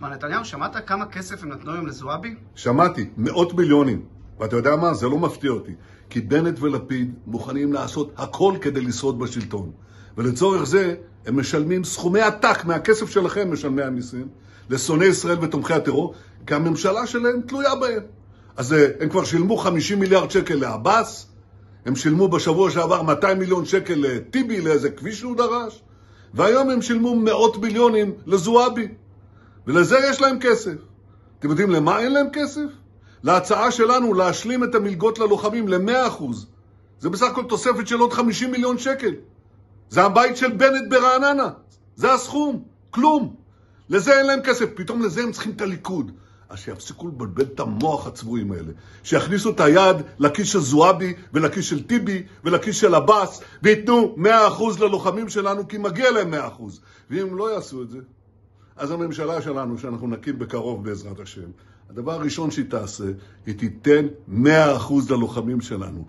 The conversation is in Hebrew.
מר נתניהו, שמעת כמה כסף הם נתנו היום לזועבי? שמעתי, מאות מיליונים. ואתה יודע מה? זה לא מפתיע אותי. כי בנט ולפיד מוכנים לעשות הכל כדי לשרוד בשלטון. ולצורך זה הם משלמים סכומי עתק מהכסף שלכם, משלמי המיסים, לשונאי ישראל ותומכי הטרור, כי הממשלה שלהם תלויה בהם. אז אה, הם כבר שילמו 50 מיליארד שקל לעבאס, הם שילמו בשבוע שעבר 200 מיליון שקל לטיבי, לאיזה כביש שהוא דרש, והיום הם שילמו מאות מיליונים לזועבי. ולזה יש להם כסף. אתם יודעים למה אין להם כסף? להצעה שלנו להשלים את המלגות ללוחמים ל-100%. זה בסך הכל תוספת של עוד 50 מיליון שקל. זה הבית של בנט ברעננה. זה הסכום. כלום. לזה אין להם כסף. פתאום לזה הם צריכים את הליכוד. אז שיפסיקו לבלבל את המוח הצבועים האלה. שיכניסו את היד לכיס של זועבי ולכיס של טיבי ולכיס של עבאס וייתנו 100% ללוחמים שלנו כי מגיע להם 100%. ואם לא יעשו את זה, אז הממשלה שלנו, שאנחנו נקים בקרוב בעזרת השם, הדבר הראשון שהיא תעשה, היא תיתן 100% ללוחמים שלנו.